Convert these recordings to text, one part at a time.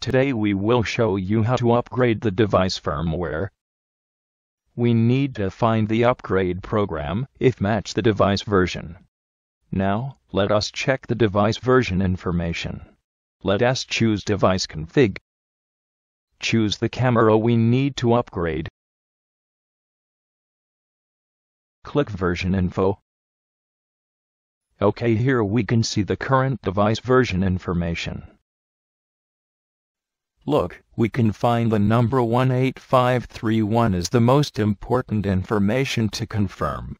Today we will show you how to upgrade the device firmware. We need to find the upgrade program if match the device version. Now, let us check the device version information. Let us choose device config. Choose the camera we need to upgrade. Click version info. OK here we can see the current device version information. Look, we can find the number 18531 is the most important information to confirm.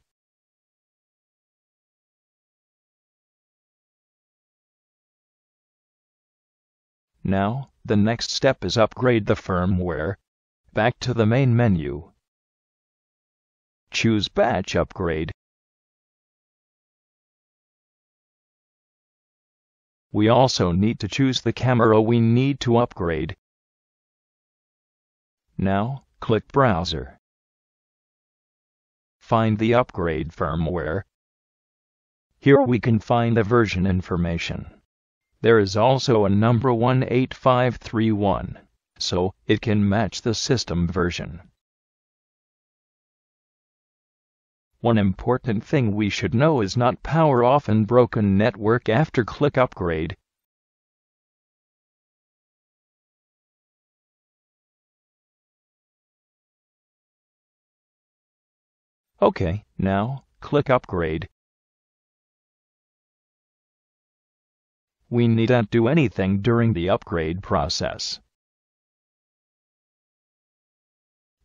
Now, the next step is upgrade the firmware. Back to the main menu. Choose Batch Upgrade. We also need to choose the camera we need to upgrade. Now, click Browser. Find the upgrade firmware. Here we can find the version information. There is also a number 18531, so it can match the system version. One important thing we should know is not power off and broken network after click upgrade. OK, now, click upgrade. we need not do anything during the upgrade process.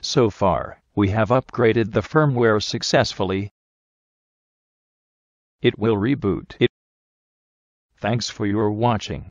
So far, we have upgraded the firmware successfully. It will reboot it. Thanks for your watching.